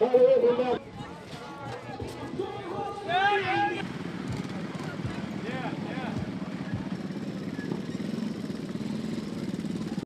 Hey,